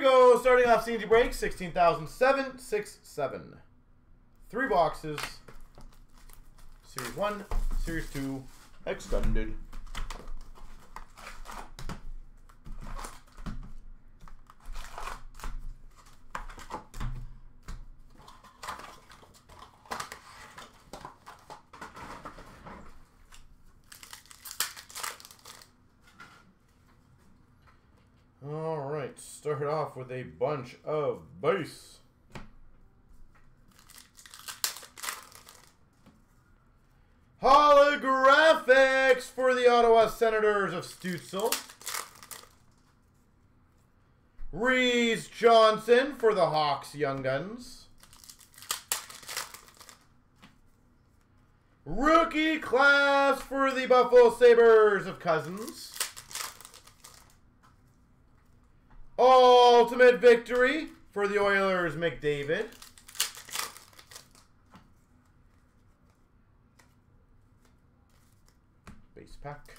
we go. Starting off CNC break, 16,767. Three boxes. Series 1, Series 2, extended. All right, start off with a bunch of base. Holographics for the Ottawa Senators of Stützle. Reese Johnson for the Hawks Young Guns. Rookie class for the Buffalo Sabres of Cozens. Ultimate victory for the Oilers, McDavid. Base pack.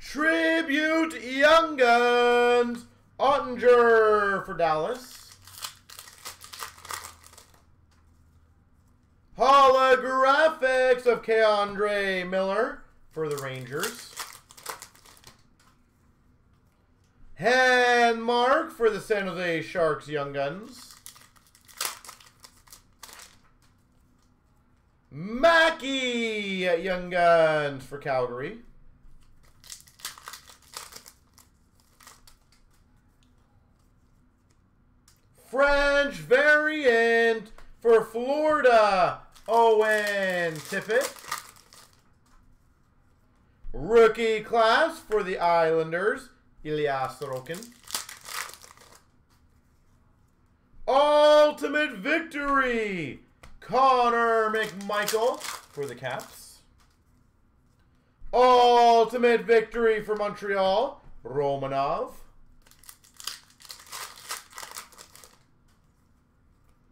Tribute Young Guns, Oettinger for Dallas. Holographics of K'Andre Miller for the Rangers. Hand mark for the San Jose Sharks Young Guns. Mackey at Young Guns for Calgary. French variant for Florida, Owen Tippett. Rookie class for the Islanders, Ilya Sorokin. Ultimate victory! Connor McMichael for the Caps. Ultimate victory for Montreal, Romanov.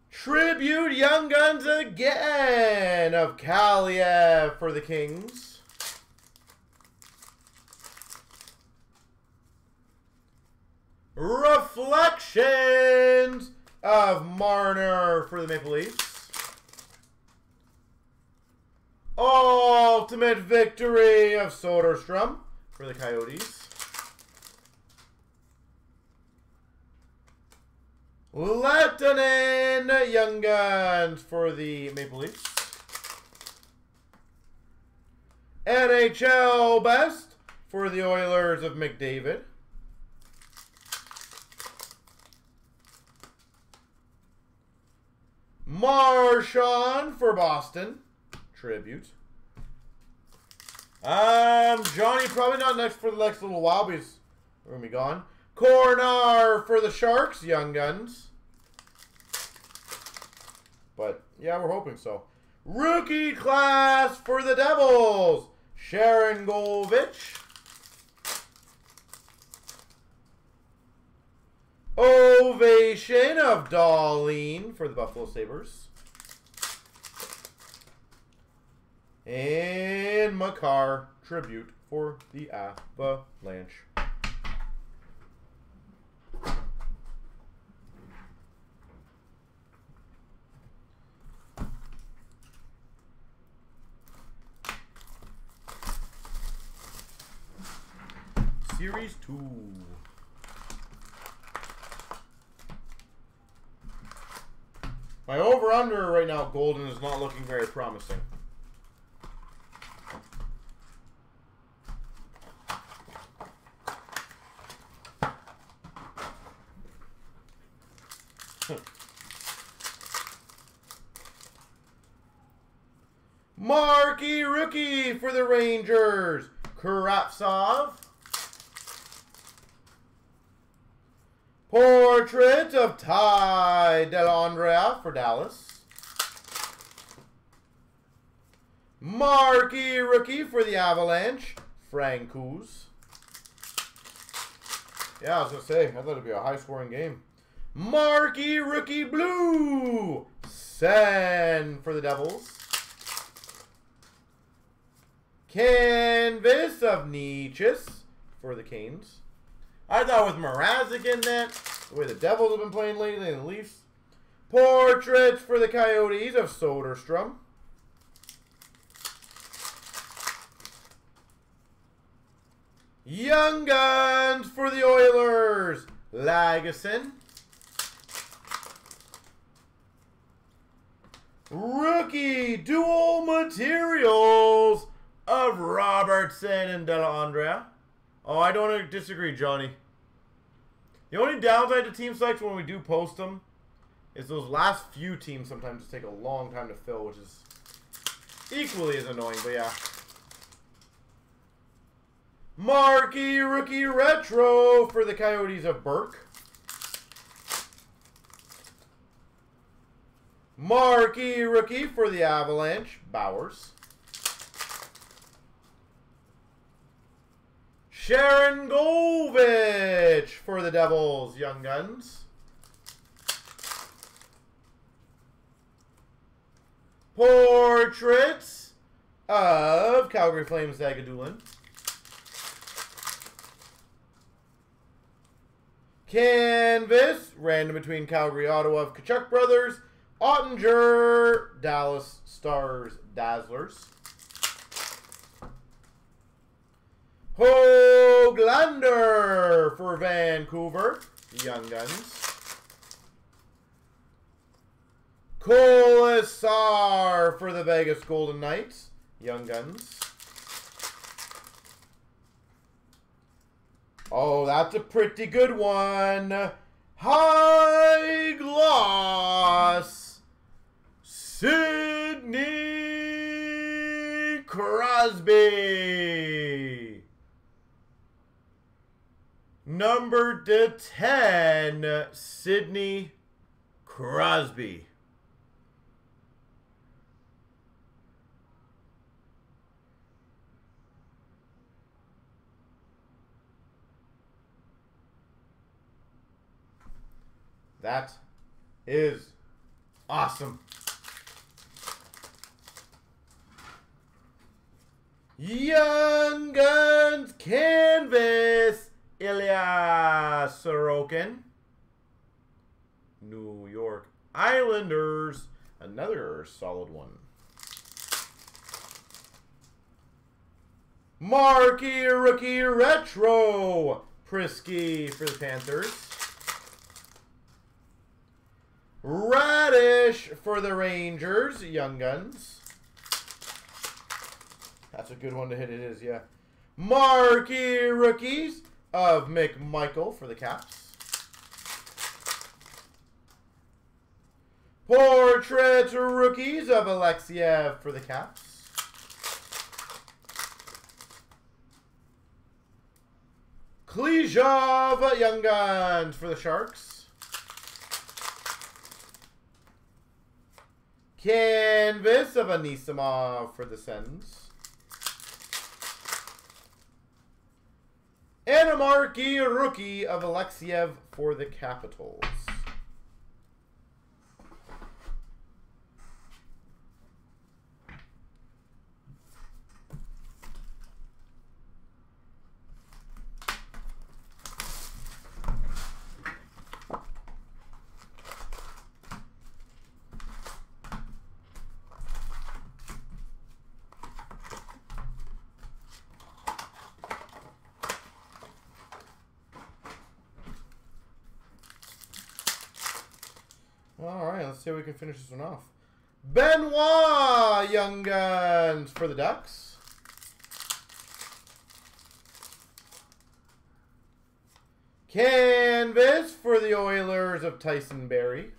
Tribute Young Guns again of Kaliyev for the Kings. Reflections of Marner for the Maple Leafs. Ultimate victory of Soderstrom for the Coyotes. Lehtonen Young Guns for the Maple Leafs. NHL Best for the Oilers of McDavid. Marchand for Boston. Tribute. Um, Johnny probably not next for the next little while because we're going to be gone. Cornar for the Sharks, Young Guns. But, yeah, we're hoping so. Rookie class for the Devils, Sharangovich. Ovation of Dahlin for the Buffalo Sabres. And Makar tribute for the Avalanche. Series 2. My over-under right now, Golden, is not looking very promising. Marquee rookie for the Rangers, Kravtsov. Portrait of Ty Dellandrea for Dallas. Marquee rookie for the Avalanche, Francouz. Yeah, I was going to say, I thought it'd be a high-scoring game. Marquee rookie blue, Senn for the Devils. Canvas of Necas for the Canes. I thought with Mrazek in that, the way the Devils have been playing lately and the Leafs. Portraits for the Coyotes of Soderstrom. Young Guns for the Oilers, Lagesson. Rookie dual materials of Robertson and Dellandrea. Oh, I don't disagree, Johnny. The only downside to team sites when we do post them is those last few teams sometimes take a long time to fill, which is equally as annoying, but yeah. Marquee Rookie Retro for the Coyotes of Burke. Marquee Rookie for the Avalanche, Bowers. Sharangovich for the Devils, Young Guns. Portraits of Calgary Flames, Zagidulin. Canvas, random between Calgary, Ottawa of Tkachuk Brothers. Oettinger, Dallas Stars, Dazzlers. Hoglander for Vancouver, Young Guns. Kolesar for the Vegas Golden Knights, Young Guns. Oh, that's a pretty good one. High gloss. Sidney Crosby. Number to 10, Sidney Crosby. That is awesome. Young Guns Canvas, Ilya Sorokin. New York Islanders, another solid one. Marquee Rookie Retro, Priskie for the Panthers. Radish for the Rangers, Young Guns. That's a good one to hit. It is, yeah. Marquee rookies of McMichael for the Caps. Portrait rookies of Alexeyev for the Caps. Klejov Young Guns for the Sharks. Canvas of Anisimov for the Sens. And a marquee rookie of Alexeyev for the Capitals. All right, let's see if we can finish this one off. Benoit Young Guns for the Ducks. Canvas for the Oilers of Tyson Barrie.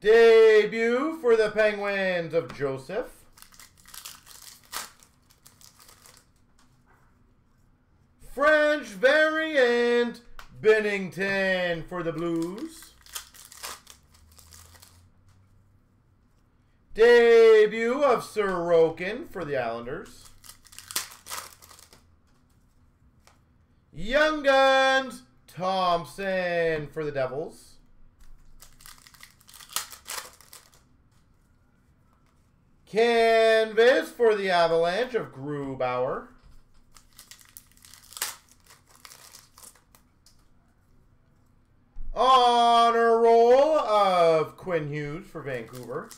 Debut for the Penguins of Joseph. French variant Binnington for the Blues. Debut of Sorokin for the Islanders. Young Guns Thompson for the Devils. Canvas for the Avalanche of Grubauer. Honor roll of Quinn Hughes for Vancouver.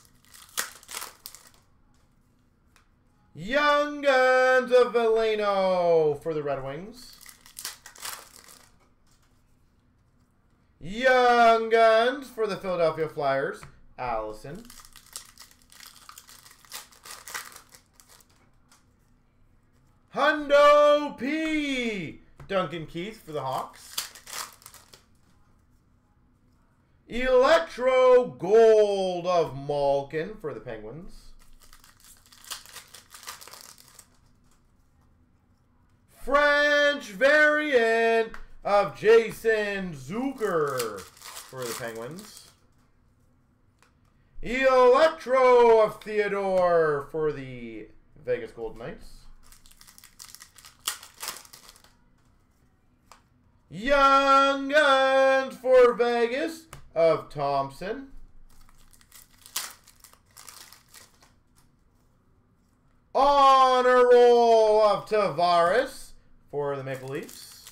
Young Guns of Veleno for the Red Wings. Young Guns for the Philadelphia Flyers, Allison. Hundo P. Duncan Keith for the Hawks. Electro Gold of Malkin for the Penguins. French variant of Jason Zucker for the Penguins. Electro of Theodore for the Vegas Golden Knights. Young Guns for Vegas of Thompson. Honor roll of Tavares for the Maple Leafs.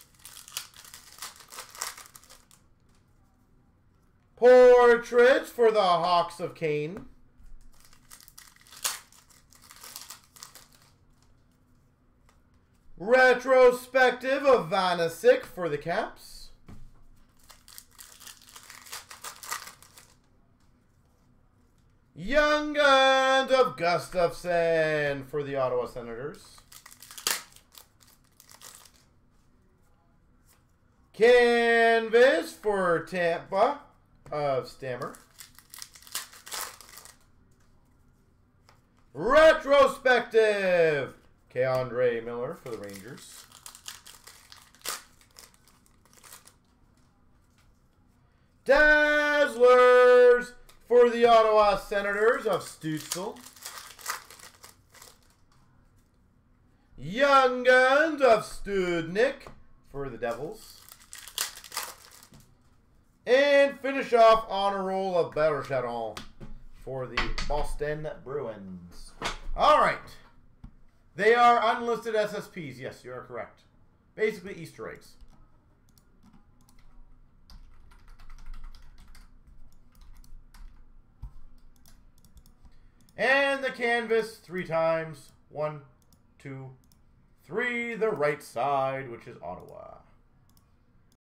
Portraits for the Hawks of Kane. Retrospective of Vanecek for the Caps. Young Guns of Gustavsson for the Ottawa Senators. Canvas for Tampa of Stammer. Retrospective K'Andre Miller for the Rangers. Dazzlers for the Ottawa Senators of Stützle. Young Guns of Studnick for the Devils. And finish off on a roll of Bergeron for the Boston Bruins. All right. They are unlisted SSPs. Yes, you are correct. Basically Easter eggs. And the canvas three times. One, two, three. The right side, which is Ottawa.